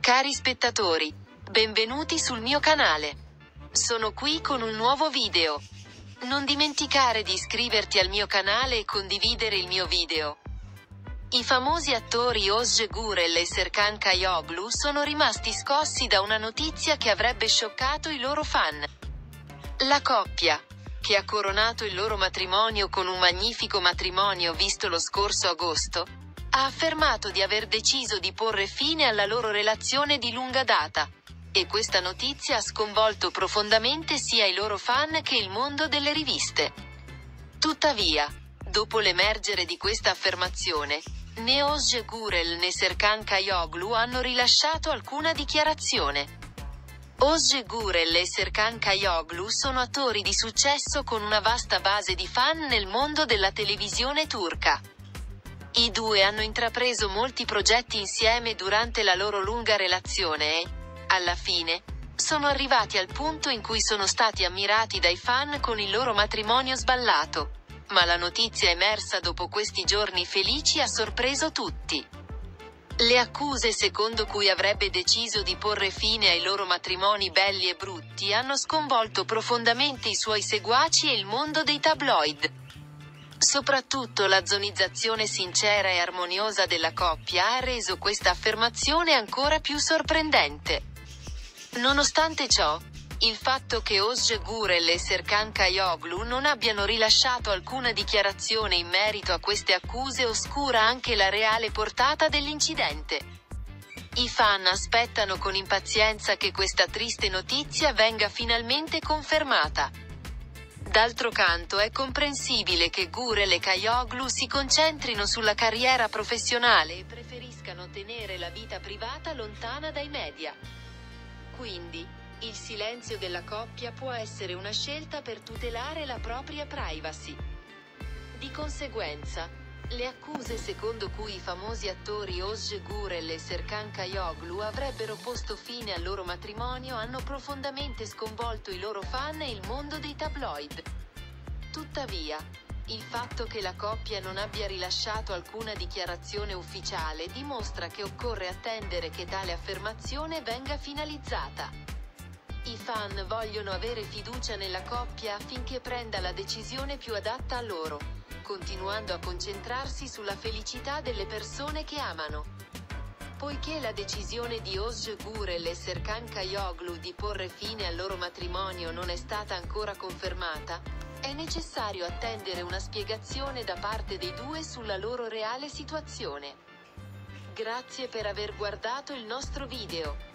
Cari spettatori, benvenuti sul mio canale. Sono qui con un nuovo video. Non dimenticare di iscriverti al mio canale e condividere il mio video. I famosi attori Ozge Gurel e Serkan Kayoglu sono rimasti scossi da una notizia che avrebbe scioccato i loro fan. La coppia, che ha coronato il loro matrimonio con un magnifico matrimonio visto lo scorso agosto, ha affermato di aver deciso di porre fine alla loro relazione di lunga data. E questa notizia ha sconvolto profondamente sia i loro fan che il mondo delle riviste. Tuttavia, dopo l'emergere di questa affermazione, né Ozge Gurel né Serkan Kayoglu hanno rilasciato alcuna dichiarazione. Ozge Gurel e Serkan Kayoglu sono attori di successo con una vasta base di fan nel mondo della televisione turca. I due hanno intrapreso molti progetti insieme durante la loro lunga relazione e, alla fine, sono arrivati al punto in cui sono stati ammirati dai fan con il loro matrimonio sballato. Ma la notizia emersa dopo questi giorni felici ha sorpreso tutti. Le accuse secondo cui avrebbe deciso di porre fine ai loro matrimoni belli e brutti hanno sconvolto profondamente i suoi seguaci e il mondo dei tabloid. Soprattutto la zonizzazione sincera e armoniosa della coppia ha reso questa affermazione ancora più sorprendente. Nonostante ciò, il fatto che Ozge Gurel e Serkan Kayoglu non abbiano rilasciato alcuna dichiarazione in merito a queste accuse oscura anche la reale portata dell'incidente. I fan aspettano con impazienza che questa triste notizia venga finalmente confermata. D'altro canto è comprensibile che Gurel e Kayoglu si concentrino sulla carriera professionale e preferiscano tenere la vita privata lontana dai media. Quindi, il silenzio della coppia può essere una scelta per tutelare la propria privacy. Di conseguenza, le accuse secondo cui i famosi attori Ozge Gurel e Serkan Kayoglu avrebbero posto fine al loro matrimonio hanno profondamente sconvolto i loro fan e il mondo dei tabloid. Tuttavia, il fatto che la coppia non abbia rilasciato alcuna dichiarazione ufficiale dimostra che occorre attendere che tale affermazione venga finalizzata. I fan vogliono avere fiducia nella coppia affinché prenda la decisione più adatta a loro continuando a concentrarsi sulla felicità delle persone che amano. Poiché la decisione di Ozge Gurel e Serkan Kayoglu di porre fine al loro matrimonio non è stata ancora confermata, è necessario attendere una spiegazione da parte dei due sulla loro reale situazione. Grazie per aver guardato il nostro video.